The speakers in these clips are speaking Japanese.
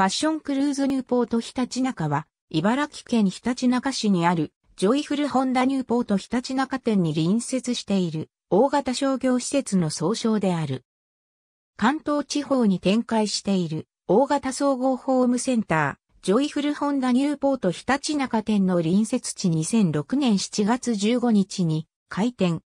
ファッションクルーズニューポートひたちなかは、茨城県ひたちなか市にある、ジョイフルホンダニューポートひたちなか店に隣接している、大型商業施設の総称である。関東地方に展開している、大型総合ホームセンター、ジョイフルホンダニューポートひたちなか店の隣接地2006年7月15日に開店。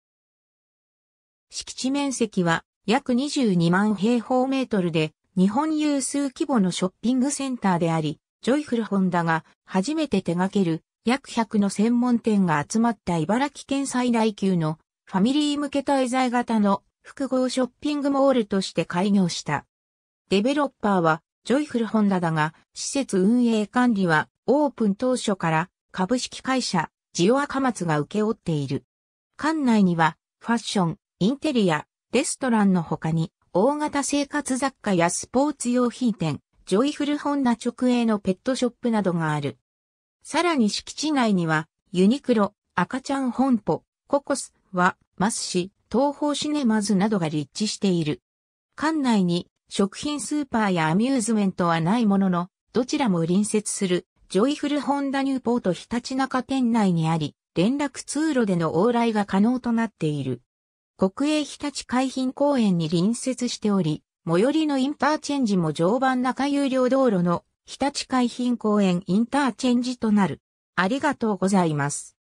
敷地面積は約22万平方メートルで日本有数規模のショッピングセンターであり、ジョイフルホンダが初めて手掛ける約100の専門店が集まった茨城県最大級のファミリー向け滞在型の複合ショッピングモールとして開業した。デベロッパーはジョイフルホンダだが、施設運営管理はオープン当初から株式会社ジオアカマツが受け負っている。館内にはファッション、インテリア、レストランの他に大型生活雑貨やスポーツ用品店、ジョイフルホンダ直営のペットショップなどがある。さらに敷地内にはユニクロ、赤ちゃん本舗、ココス、はま寿司、 TOHOシネマズなどが立地している。館内に食品スーパーやアミューズメントはないものの、どちらも隣接するジョイフルホンダニューポートひたちなか店内にあり、連絡通路での往来が可能となっている。国営ひたち海浜公園に隣接しており、最寄りのインターチェンジも常陸那珂有料道路のひたち海浜公園インターチェンジとなる。ありがとうございます。